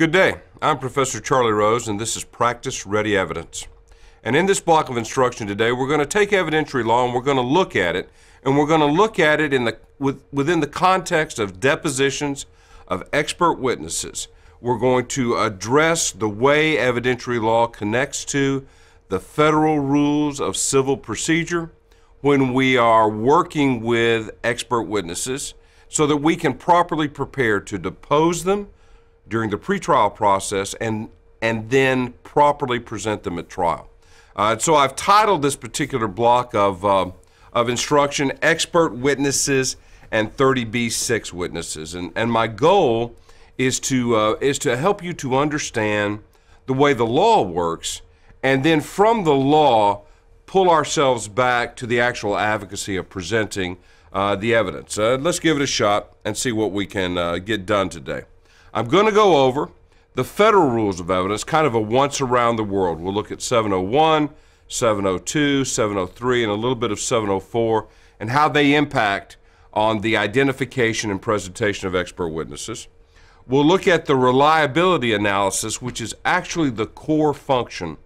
Good day. I'm Professor Charlie Rose, and this is Practice Ready Evidence. And in this block of instruction today, we're going to take evidentiary law and we're going to look at it, and we're going to look at it in the, with, within the context of depositions of expert witnesses. We're going to address the way evidentiary law connects to the federal rules of civil procedure when we are working with expert witnesses so that we can properly prepare to depose them during the pretrial process and, and then properly present them at trial. Uh, so I've titled this particular block of, uh, of instruction Expert Witnesses and 30B6 Witnesses. And, and my goal is to, uh, is to help you to understand the way the law works and then from the law pull ourselves back to the actual advocacy of presenting uh, the evidence. Uh, let's give it a shot and see what we can uh, get done today. I'm going to go over the federal rules of evidence, kind of a once around the world. We'll look at 701, 702, 703, and a little bit of 704, and how they impact on the identification and presentation of expert witnesses. We'll look at the reliability analysis, which is actually the core function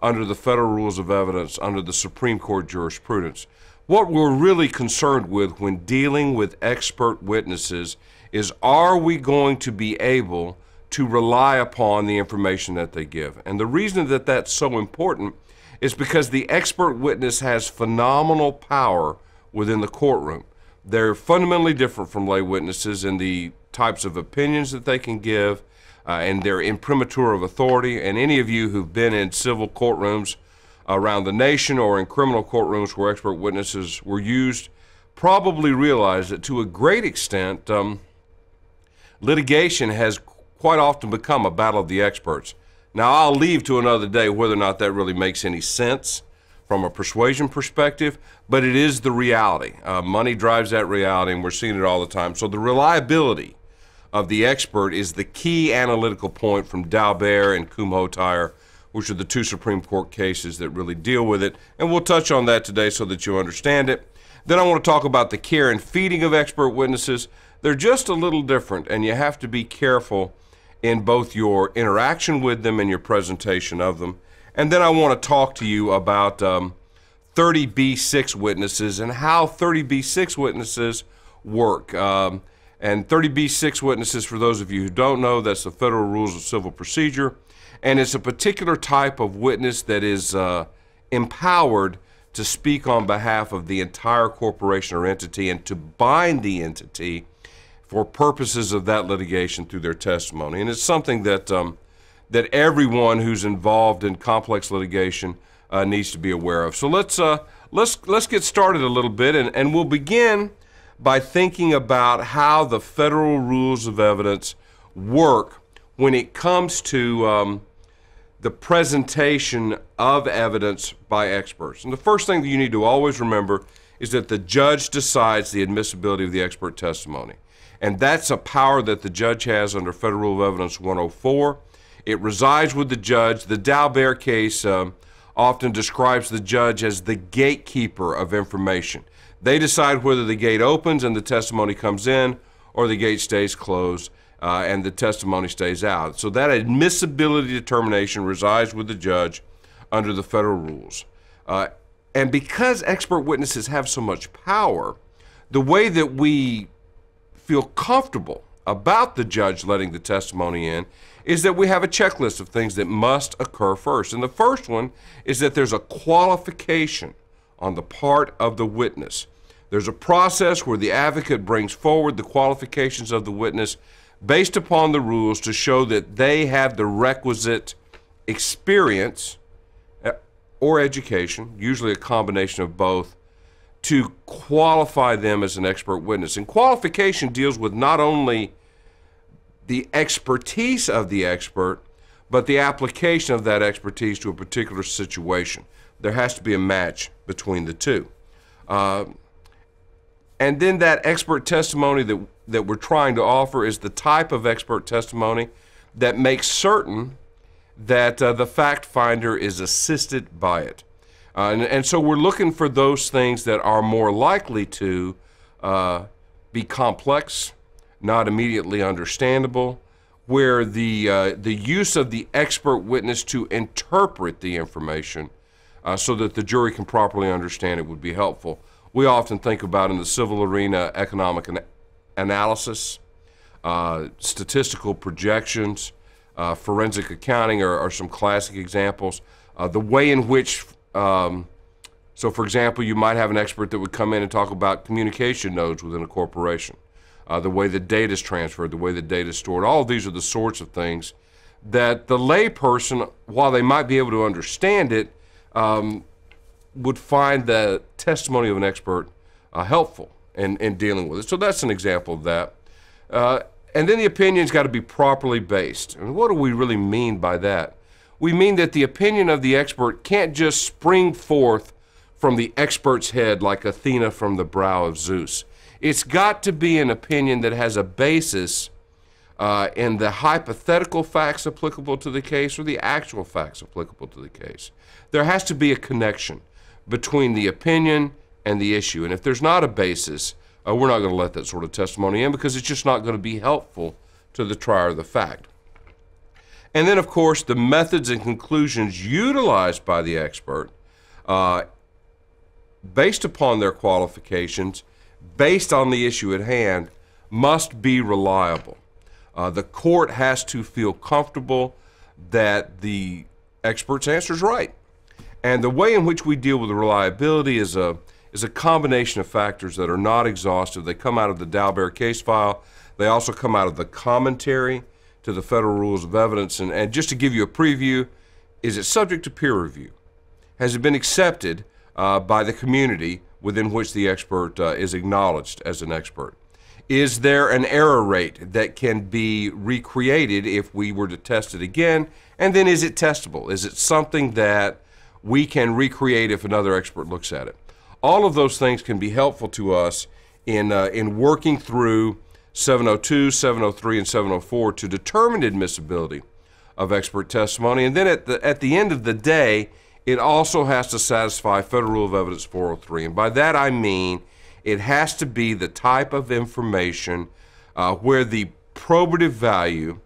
under the federal rules of evidence under the Supreme Court jurisprudence. What we're really concerned with when dealing with expert witnesses is are we going to be able to rely upon the information that they give? And the reason that that's so important is because the expert witness has phenomenal power within the courtroom. They're fundamentally different from lay witnesses in the types of opinions that they can give, uh, and their imprimatur of authority. And any of you who've been in civil courtrooms around the nation or in criminal courtrooms where expert witnesses were used probably realize that to a great extent, um, litigation has quite often become a battle of the experts. Now, I'll leave to another day whether or not that really makes any sense from a persuasion perspective, but it is the reality. Uh, money drives that reality, and we're seeing it all the time. So, the reliability of the expert is the key analytical point from Daubert and Kumho Tire, which are the two Supreme Court cases that really deal with it. And we'll touch on that today so that you understand it. Then I want to talk about the care and feeding of expert witnesses. They're just a little different, and you have to be careful in both your interaction with them and your presentation of them. And then I want to talk to you about um, 30B6 witnesses and how 30B6 witnesses work. Um, and 30B6 witnesses, for those of you who don't know, that's the Federal Rules of Civil Procedure. And it's a particular type of witness that is uh, empowered to speak on behalf of the entire corporation or entity and to bind the entity for purposes of that litigation through their testimony. And it's something that, um, that everyone who's involved in complex litigation uh, needs to be aware of. So let's, uh, let's, let's get started a little bit, and, and we'll begin by thinking about how the federal rules of evidence work when it comes to um, the presentation of evidence by experts. And the first thing that you need to always remember is that the judge decides the admissibility of the expert testimony. And that's a power that the judge has under Federal Rule of Evidence 104. It resides with the judge. The Daubert case um, often describes the judge as the gatekeeper of information. They decide whether the gate opens and the testimony comes in or the gate stays closed uh, and the testimony stays out. So that admissibility determination resides with the judge under the federal rules. Uh, and because expert witnesses have so much power, the way that we feel comfortable about the judge letting the testimony in is that we have a checklist of things that must occur first. And the first one is that there's a qualification on the part of the witness there's a process where the advocate brings forward the qualifications of the witness based upon the rules to show that they have the requisite experience uh, or education, usually a combination of both, to qualify them as an expert witness. And qualification deals with not only the expertise of the expert, but the application of that expertise to a particular situation. There has to be a match between the two. Uh, and then that expert testimony that, that we're trying to offer is the type of expert testimony that makes certain that uh, the fact finder is assisted by it. Uh, and, and, so we're looking for those things that are more likely to uh, be complex, not immediately understandable, where the uh, the use of the expert witness to interpret the information uh, so that the jury can properly understand it would be helpful. We often think about in the civil arena economic an- analysis, uh, statistical projections, forensic accounting are, are, some classic examples. Uh, the way in which um, so, for example, you might have an expert that would come in and talk about communication nodes within a corporation, uh, the way the data is transferred, the way the data is stored. All of these are the sorts of things that the layperson, while they might be able to understand it, um, would find the testimony of an expert uh, helpful in, in dealing with it. So that's an example of that. Uh, and then the opinion's got to be properly based. And what do we really mean by that? We mean that the opinion of the expert can't just spring forth from the expert's head like Athena from the brow of Zeus. It's got to be an opinion that has a basis uh, in the hypothetical facts applicable to the case or the actual facts applicable to the case. There has to be a connection between the opinion and the issue. And if there's not a basis, uh, we're not going to let that sort of testimony in because it's just not going to be helpful to the trier of the fact. And then, of course, the methods and conclusions utilized by the expert uh, based upon their qualifications, based on the issue at hand, must be reliable. Uh, the court has to feel comfortable that the expert's answer is right. And the way in which we deal with reliability is a, is a combination of factors that are not exhaustive. They come out of the Daubert case file, they also come out of the commentary to the federal rules of evidence. And, and just to give you a preview, is it subject to peer review? Has it been accepted uh, by the community within which the expert uh, is acknowledged as an expert? Is there an error rate that can be recreated if we were to test it again? And then is it testable? Is it something that we can recreate if another expert looks at it? All of those things can be helpful to us in, uh, in working through 702, 703, and 704 to determine admissibility of expert testimony. And then at the, at the end of the day, it also has to satisfy Federal Rule of Evidence 403. And by that I mean it has to be the type of information uh, where the probative value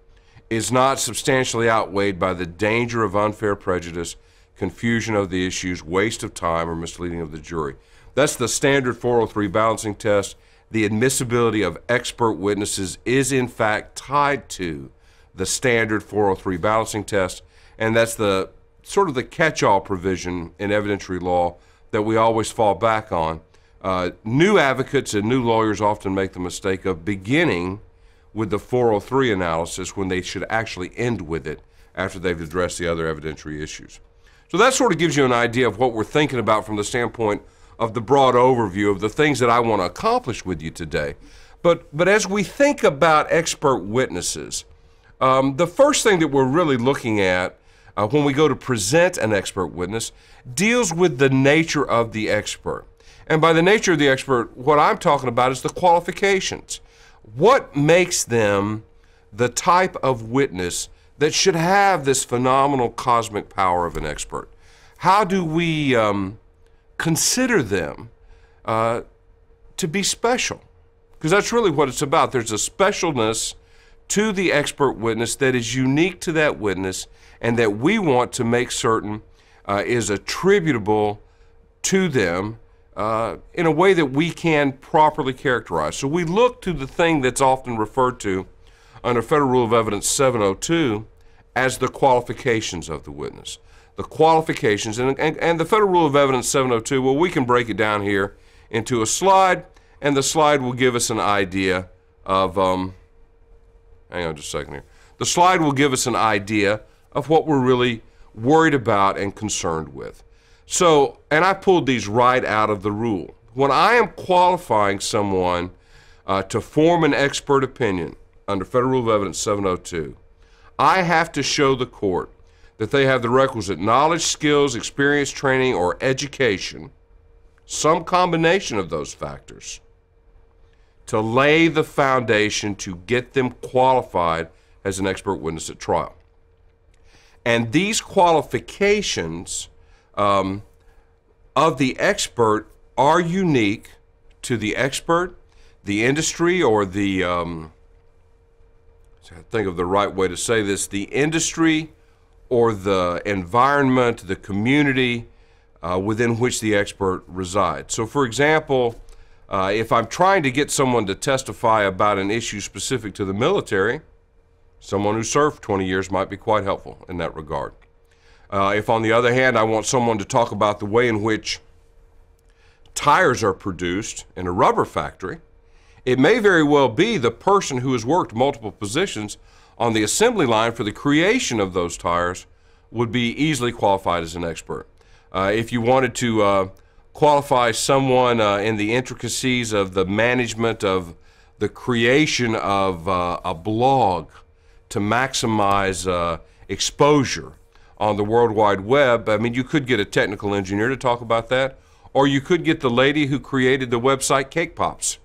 is not substantially outweighed by the danger of unfair prejudice, confusion of the issues, waste of time, or misleading of the jury. That's the standard 403 balancing test. The admissibility of expert witnesses is, in fact, tied to the standard 403 balancing test, and that's the sort of the catch-all provision in evidentiary law that we always fall back on. Uh, new advocates and new lawyers often make the mistake of beginning with the 403 analysis when they should actually end with it after they've addressed the other evidentiary issues. So that sort of gives you an idea of what we're thinking about from the standpoint of the broad overview of the things that I want to accomplish with you today. But, but as we think about expert witnesses, um, the first thing that we're really looking at uh, when we go to present an expert witness, deals with the nature of the expert. And by the nature of the expert, what I'm talking about is the qualifications. What makes them the type of witness that should have this phenomenal cosmic power of an expert? How do we um, consider them uh, to be special? Because that's really what it's about. There's a specialness to the expert witness that is unique to that witness and that we want to make certain uh, is attributable to them uh, in a way that we can properly characterize. So we look to the thing that's often referred to under Federal Rule of Evidence 702 as the qualifications of the witness. The qualifications, and, and, and the Federal Rule of Evidence 702, well, we can break it down here into a slide, and the slide will give us an idea of, um, hang on just a second here. The slide will give us an idea of what we're really worried about and concerned with. So, and I pulled these right out of the rule. When I am qualifying someone uh, to form an expert opinion under Federal Rule of Evidence 702, I have to show the court that they have the requisite knowledge, skills, experience, training, or education, some combination of those factors, to lay the foundation to get them qualified as an expert witness at trial. And these qualifications um, of the expert are unique to the expert, the industry, or the um, think of the right way to say this, the industry or the environment, the community uh, within which the expert resides. So, for example, uh, if I'm trying to get someone to testify about an issue specific to the military, someone who served 20 years might be quite helpful in that regard. Uh, if, on the other hand, I want someone to talk about the way in which tires are produced in a rubber factory, it may very well be the person who has worked multiple positions on the assembly line for the creation of those tires would be easily qualified as an expert. Uh, if you wanted to uh, qualify someone uh, in the intricacies of the management of the creation of uh, a blog to maximize uh, exposure on the World Wide Web, I mean, you could get a technical engineer to talk about that, or you could get the lady who created the website Cake Pops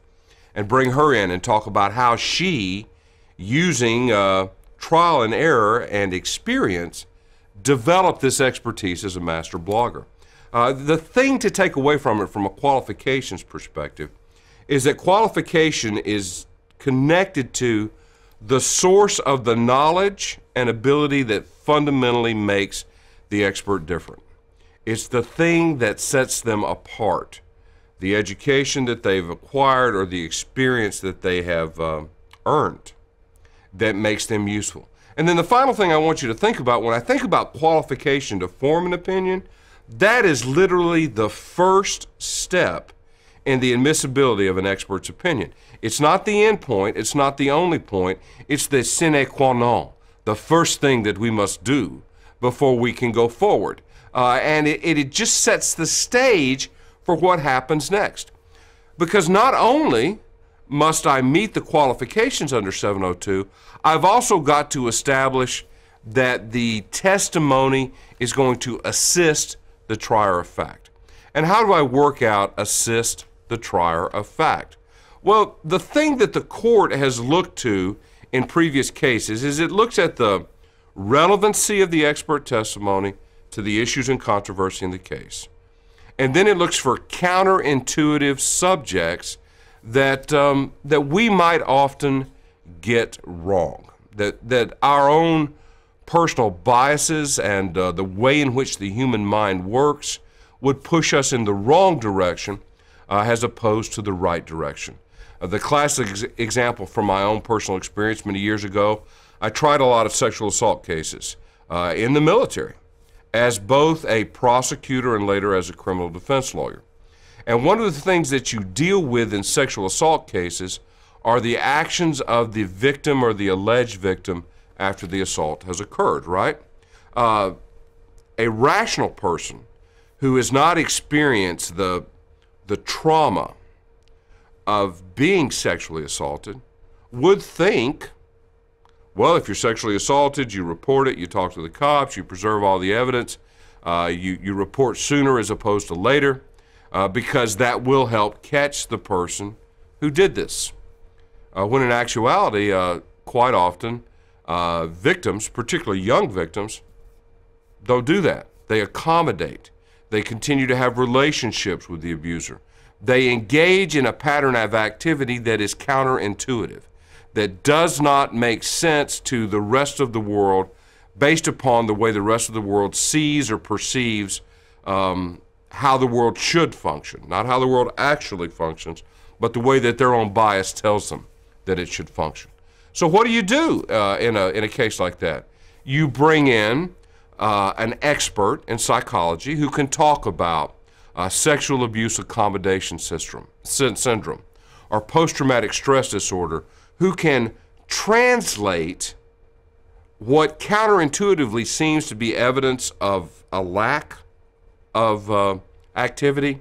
and bring her in and talk about how she, using uh, trial and error and experience, develop this expertise as a master blogger. Uh, the thing to take away from it from a qualifications perspective is that qualification is connected to the source of the knowledge and ability that fundamentally makes the expert different. It's the thing that sets them apart the education that they've acquired or the experience that they have uh, earned that makes them useful. And then the final thing I want you to think about when I think about qualification to form an opinion, that is literally the first step in the admissibility of an expert's opinion. It's not the end point, it's not the only point, it's the sine qua non, the first thing that we must do before we can go forward. Uh, and it, it just sets the stage for what happens next. Because not only must I meet the qualifications under 702, I've also got to establish that the testimony is going to assist the trier of fact. And how do I work out assist the trier of fact? Well, the thing that the court has looked to in previous cases is it looks at the relevancy of the expert testimony to the issues and controversy in the case. And then it looks for counterintuitive subjects that, um, that we might often get wrong, that, that our own personal biases and uh, the way in which the human mind works would push us in the wrong direction uh, as opposed to the right direction. Uh, the classic ex- example from my own personal experience many years ago, I tried a lot of sexual assault cases uh, in the military as both a prosecutor and later as a criminal defense lawyer. And one of the things that you deal with in sexual assault cases are the actions of the victim or the alleged victim after the assault has occurred, right? Uh, a rational person who has not experienced the, the trauma of being sexually assaulted would think well, if you're sexually assaulted, you report it, you talk to the cops, you preserve all the evidence, uh, you, you report sooner as opposed to later, uh, because that will help catch the person who did this. Uh, when in actuality, uh, quite often, uh, victims, particularly young victims, don't do that. They accommodate. They continue to have relationships with the abuser. They engage in a pattern of activity that is counterintuitive that does not make sense to the rest of the world based upon the way the rest of the world sees or perceives um, how the world should function. Not how the world actually functions, but the way that their own bias tells them that it should function. So, what do you do uh, in, a, in a case like that? You bring in uh, an expert in psychology who can talk about uh, sexual abuse accommodation syndrome, syndrome or post traumatic stress disorder who can translate what counterintuitively seems to be evidence of a lack of uh, activity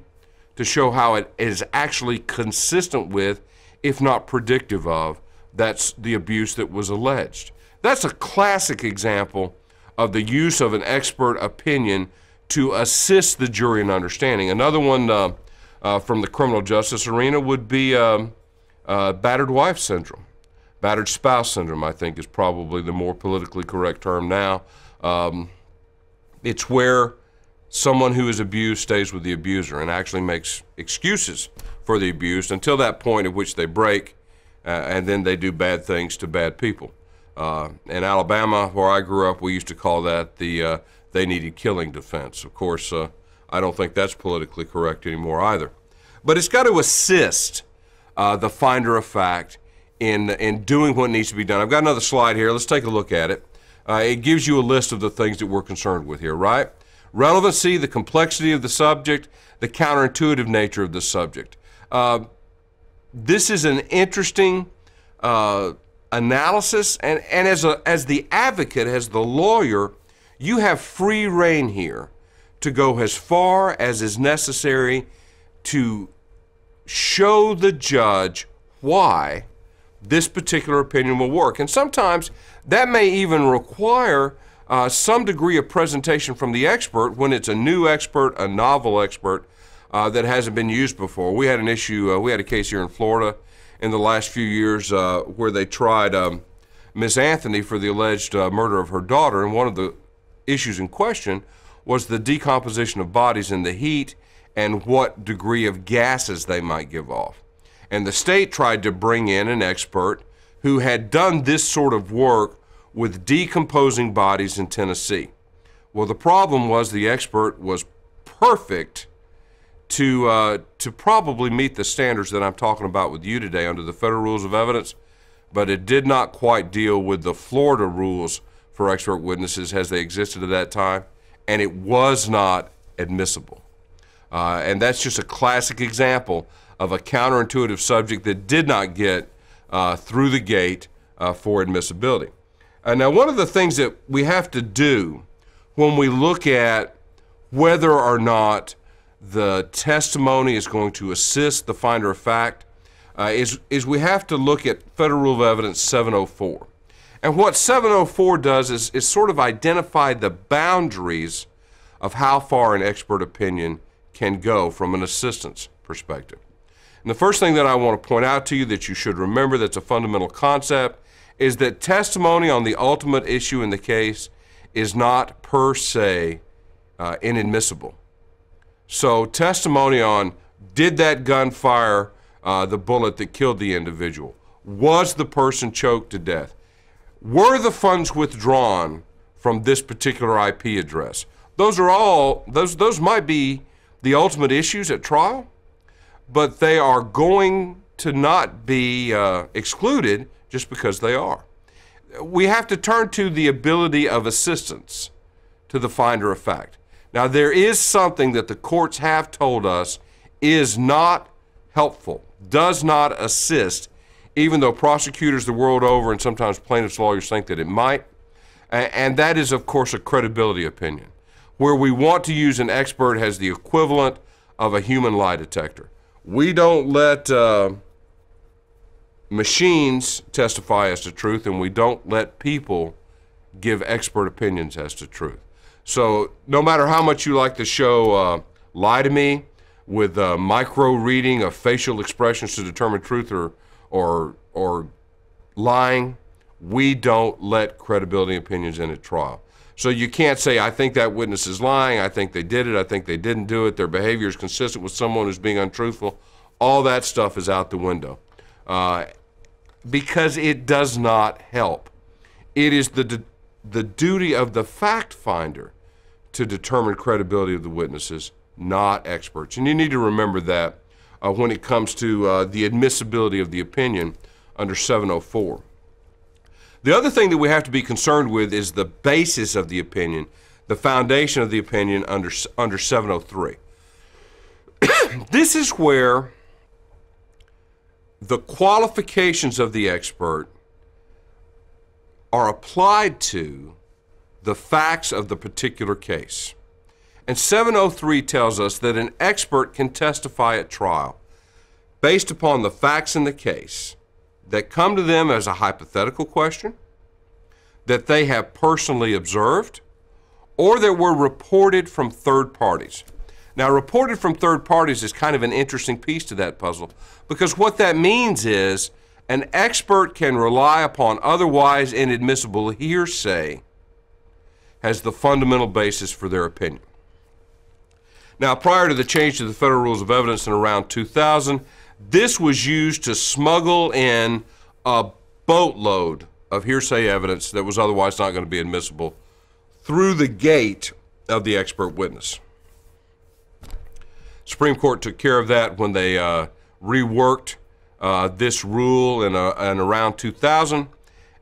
to show how it is actually consistent with, if not predictive of, that's the abuse that was alleged. That's a classic example of the use of an expert opinion to assist the jury in understanding. Another one uh, uh, from the criminal justice arena would be um, uh, battered wife syndrome. Battered spouse syndrome, I think, is probably the more politically correct term now. Um, it's where someone who is abused stays with the abuser and actually makes excuses for the abused until that point at which they break uh, and then they do bad things to bad people. Uh, in Alabama, where I grew up, we used to call that the uh, they needed killing defense. Of course, uh, I don't think that's politically correct anymore either. But it's got to assist uh, the finder of fact in, in doing what needs to be done. I've got another slide here. Let's take a look at it. Uh, it gives you a list of the things that we're concerned with here, right? Relevancy, the complexity of the subject, the counterintuitive nature of the subject. Uh, this is an interesting uh, analysis, and, and as, a, as the advocate, as the lawyer, you have free reign here to go as far as is necessary to show the judge why this particular opinion will work. And sometimes that may even require uh, some degree of presentation from the expert when it's a new expert, a novel expert uh, that hasn't been used before. We had an issue, uh, we had a case here in Florida in the last few years uh, where they tried um, Ms. Anthony for the alleged uh, murder of her daughter, and one of the issues in question was the decomposition of bodies in the heat and what degree of gases they might give off. And the state tried to bring in an expert who had done this sort of work with decomposing bodies in Tennessee. Well, the problem was the expert was perfect to, uh, to probably meet the standards that I'm talking about with you today under the federal rules of evidence, but it did not quite deal with the Florida rules for expert witnesses as they existed at that time, and it was not admissible. Uh, and that's just a classic example of a counterintuitive subject that did not get uh, through the gate uh, for admissibility. Uh, now, one of the things that we have to do when we look at whether or not the testimony is going to assist the finder of fact uh, is, is we have to look at Federal Rule of Evidence 704. And what 704 does is, is sort of identify the boundaries of how far an expert opinion can go from an assistance perspective. And the first thing that I want to point out to you that you should remember that's a fundamental concept is that testimony on the ultimate issue in the case is not per se uh, inadmissible. So, testimony on did that gun fire uh, the bullet that killed the individual? Was the person choked to death? Were the funds withdrawn from this particular IP address? Those are all, those, those might be the ultimate issues at trial, but they are going to not be uh, excluded just because they are. We have to turn to the ability of assistance to the finder of fact. Now, there is something that the courts have told us is not helpful, does not assist, even though prosecutors the world over and sometimes plaintiffs' lawyers think that it might. And that is, of course, a credibility opinion where we want to use an expert as the equivalent of a human lie detector. We don't let uh, machines testify as to truth, and we don't let people give expert opinions as to truth. So, no matter how much you like the show uh, Lie to Me, with micro reading of facial expressions to determine truth or, or, or lying, we don't let credibility opinions in at trial. So you can't say, I think that witness is lying, I think they did it, I think they didn't do it, their behavior is consistent with someone who's being untruthful. All that stuff is out the window uh, because it does not help. It is the, the duty of the fact finder to determine credibility of the witnesses, not experts. And you need to remember that uh, when it comes to uh, the admissibility of the opinion under 704. The other thing that we have to be concerned with is the basis of the opinion, the foundation of the opinion under, under 703. this is where the qualifications of the expert are applied to the facts of the particular case. And 703 tells us that an expert can testify at trial based upon the facts in the case that come to them as a hypothetical question, that they have personally observed, or that were reported from third parties. Now, reported from third parties is kind of an interesting piece to that puzzle because what that means is an expert can rely upon otherwise inadmissible hearsay as the fundamental basis for their opinion. Now, prior to the change to the Federal Rules of Evidence in around 2000, this was used to smuggle in a boatload of hearsay evidence that was otherwise not going to be admissible through the gate of the expert witness. Supreme Court took care of that when they uh, reworked uh, this rule in, a, in around 2000.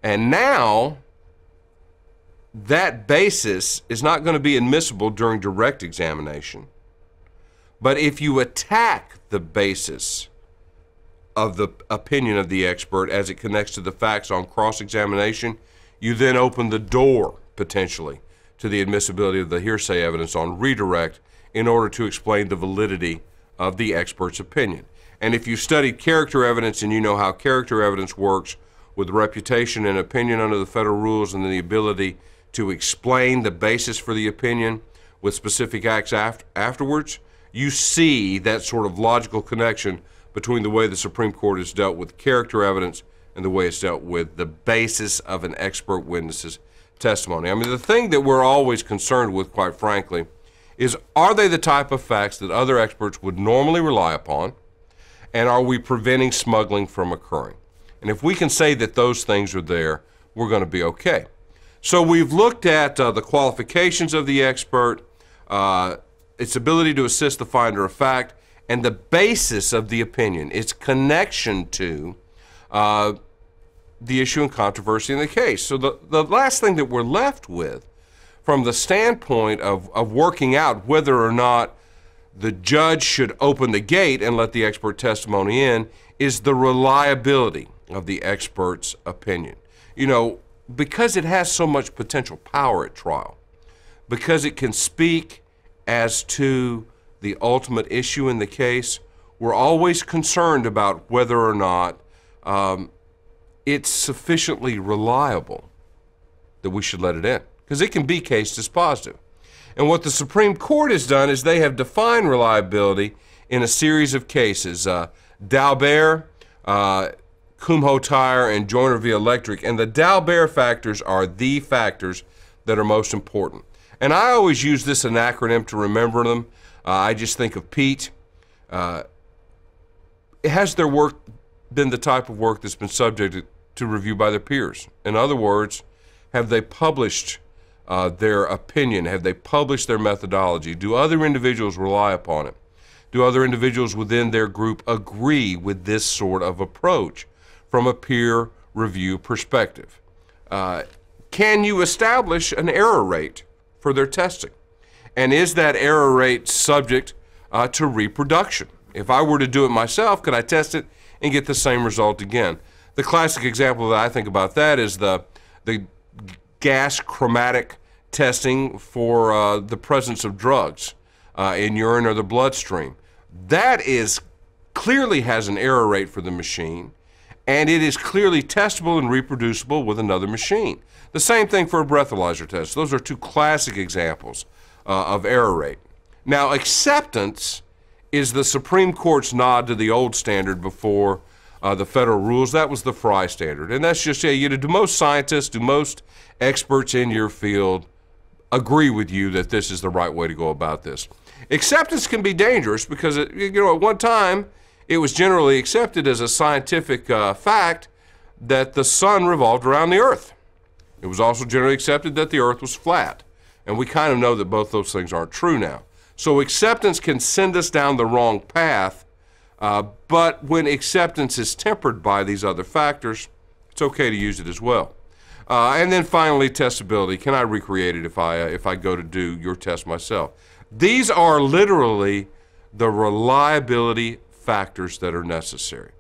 And now that basis is not going to be admissible during direct examination. But if you attack the basis of the opinion of the expert as it connects to the facts on cross examination, you then open the door potentially to the admissibility of the hearsay evidence on redirect in order to explain the validity of the expert's opinion. And if you studied character evidence and you know how character evidence works with reputation and opinion under the federal rules and the ability to explain the basis for the opinion with specific acts after, afterwards, you see that sort of logical connection between the way the Supreme Court has dealt with character evidence and the way it's dealt with the basis of an expert witness's testimony. I mean, the thing that we're always concerned with, quite frankly, is are they the type of facts that other experts would normally rely upon? And are we preventing smuggling from occurring? And if we can say that those things are there, we're going to be okay. So we've looked at uh, the qualifications of the expert, uh, its ability to assist the finder of fact, and the basis of the opinion, its connection to uh, the issue and controversy in the case. So the, the last thing that we're left with from the standpoint of, of working out whether or not the judge should open the gate and let the expert testimony in is the reliability of the expert's opinion. You know, because it has so much potential power at trial, because it can speak as to the ultimate issue in the case, we're always concerned about whether or not um, it's sufficiently reliable that we should let it in, because it can be case dispositive. And what the Supreme Court has done is they have defined reliability in a series of cases. Uh, Daubert, uh, Kumho Tire, and Joiner v. Electric. And the Daubert factors are the factors that are most important. And I always use this an acronym to remember them. Uh, I just think of Pete. Uh, has their work been the type of work that's been subject to review by their peers? In other words, have they published uh, their opinion? Have they published their methodology? Do other individuals rely upon it? Do other individuals within their group agree with this sort of approach from a peer review perspective? Uh, can you establish an error rate for their testing? And is that error rate subject uh, to reproduction? If I were to do it myself, could I test it and get the same result again? The classic example that I think about that is the, the gas chromatic testing for uh, the presence of drugs uh, in urine or the bloodstream. That is clearly has an error rate for the machine, and it is clearly testable and reproducible with another machine. The same thing for a breathalyzer test. Those are two classic examples uh, of error rate. Now, acceptance is the Supreme Court's nod to the old standard before uh, the federal rules. That was the Frye standard. And that's just, yeah, you know, do most scientists, do most experts in your field agree with you that this is the right way to go about this? Acceptance can be dangerous because, it, you know, at one time it was generally accepted as a scientific uh, fact that the sun revolved around the earth. It was also generally accepted that the earth was flat. And we kind of know that both those things aren't true now. So acceptance can send us down the wrong path, uh, but when acceptance is tempered by these other factors, it's okay to use it as well. Uh, and then finally, testability. Can I recreate it if I, uh, if I go to do your test myself? These are literally the reliability factors that are necessary.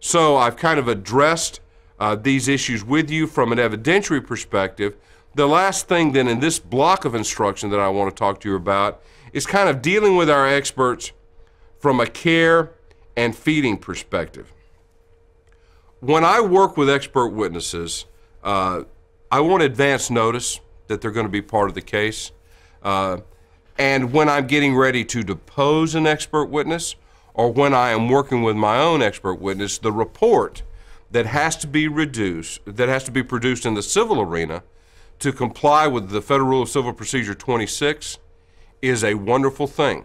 So I've kind of addressed uh, these issues with you from an evidentiary perspective. The last thing then in this block of instruction that I want to talk to you about is kind of dealing with our experts from a care and feeding perspective. When I work with expert witnesses, uh, I want advance notice that they're going to be part of the case. Uh, and when I'm getting ready to depose an expert witness, or when I am working with my own expert witness, the report that has to be reduced, that has to be produced in the civil arena to comply with the Federal Rule of Civil Procedure 26 is a wonderful thing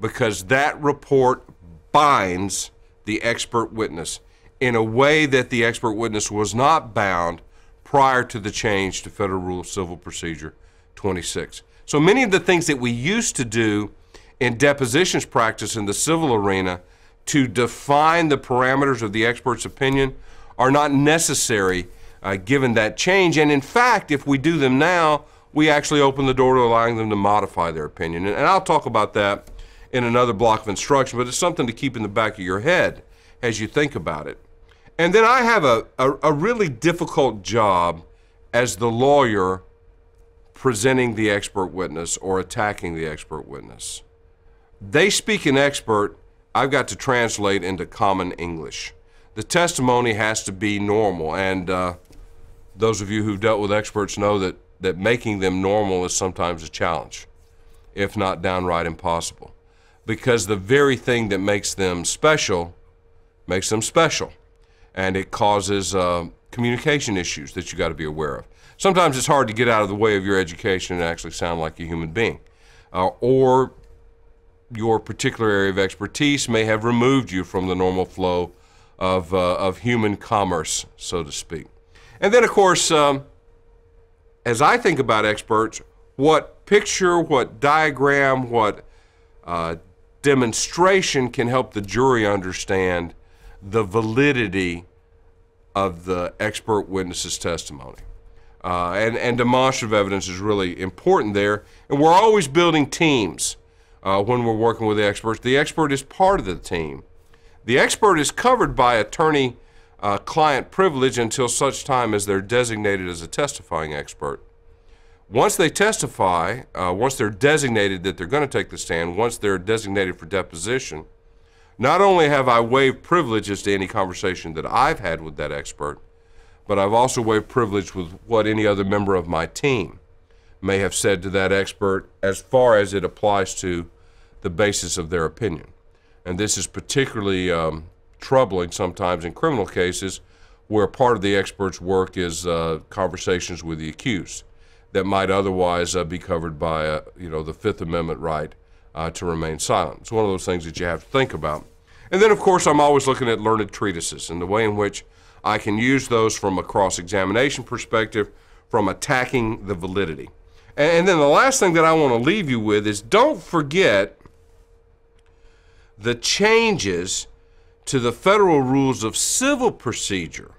because that report binds the expert witness in a way that the expert witness was not bound prior to the change to Federal Rule of Civil Procedure 26. So many of the things that we used to do in depositions practice in the civil arena to define the parameters of the expert's opinion are not necessary uh, given that change. And in fact, if we do them now, we actually open the door to allowing them to modify their opinion. And, and I'll talk about that in another block of instruction, but it's something to keep in the back of your head as you think about it. And then I have a, a, a really difficult job as the lawyer presenting the expert witness or attacking the expert witness. They speak in expert, I've got to translate into common English. The testimony has to be normal, and uh, those of you who've dealt with experts know that, that making them normal is sometimes a challenge, if not downright impossible. Because the very thing that makes them special makes them special, and it causes uh, communication issues that you got to be aware of. Sometimes it's hard to get out of the way of your education and actually sound like a human being. Uh, or your particular area of expertise may have removed you from the normal flow of, uh, of human commerce, so to speak. And then, of course, um, as I think about experts, what picture, what diagram, what uh, demonstration can help the jury understand the validity of the expert witness's testimony. Uh, and, and demonstrative evidence is really important there. And we're always building teams uh, when we're working with the experts. The expert is part of the team. The expert is covered by attorney uh, client privilege until such time as they're designated as a testifying expert. Once they testify, uh, once they're designated that they're going to take the stand, once they're designated for deposition, not only have I waived privileges to any conversation that I've had with that expert, but I've also waived privilege with what any other member of my team may have said to that expert as far as it applies to the basis of their opinion. And this is particularly um, troubling sometimes in criminal cases where part of the expert's work is uh, conversations with the accused that might otherwise uh, be covered by uh, you know the Fifth Amendment right uh, to remain silent. It's one of those things that you have to think about. And then, of course, I'm always looking at learned treatises and the way in which I can use those from a cross-examination perspective, from attacking the validity. And then the last thing that I want to leave you with is don't forget the changes to the federal rules of civil procedure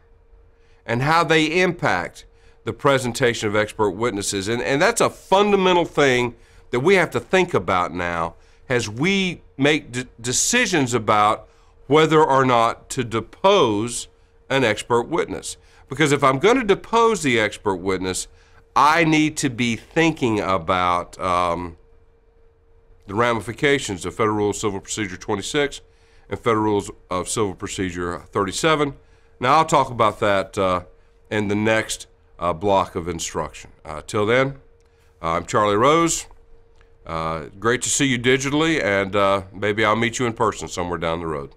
and how they impact the presentation of expert witnesses. And, and that's a fundamental thing that we have to think about now as we make decisions about whether or not to depose an expert witness. Because if I'm going to depose the expert witness, I need to be thinking about um, the ramifications of Federal Rules of Civil Procedure 26 and Federal Rules of Civil Procedure 37. Now, I'll talk about that uh, in the next uh, block of instruction. Uh, till then, I'm Charlie Rose. Uh, great to see you digitally, and uh, maybe I'll meet you in person somewhere down the road.